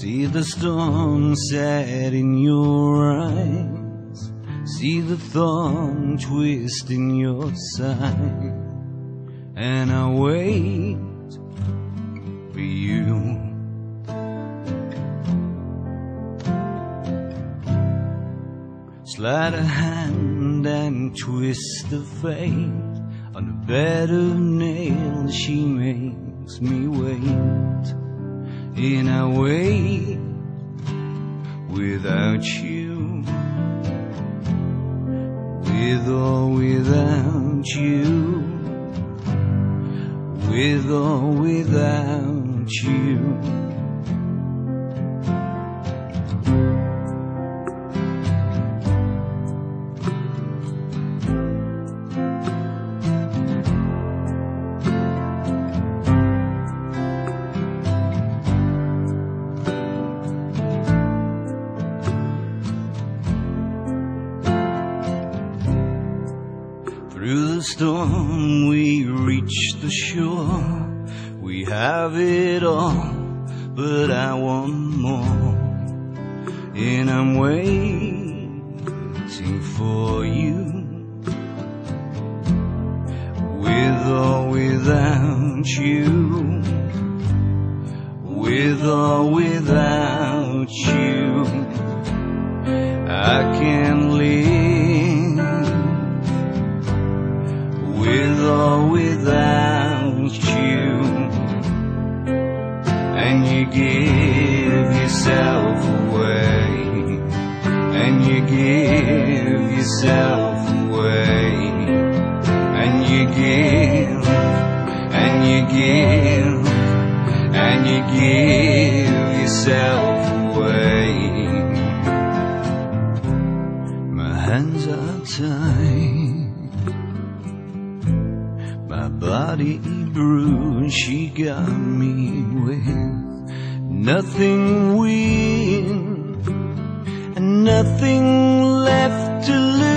See the storm set in your eyes. See the thorn twist in your side. And I wait for you. Slide a hand and twist the fate on a bed of nails. She makes me wait, and a way without you, with or without you, with or without you. Storm we reach the shore. We have it all, but I want more. And I'm waiting for you. With or without you. With or without you. I can you give yourself away, and you give yourself away, and you give, and you give, and you give yourself away. My hands are tied. My body bruised, she got me with nothing win and nothing left to lose.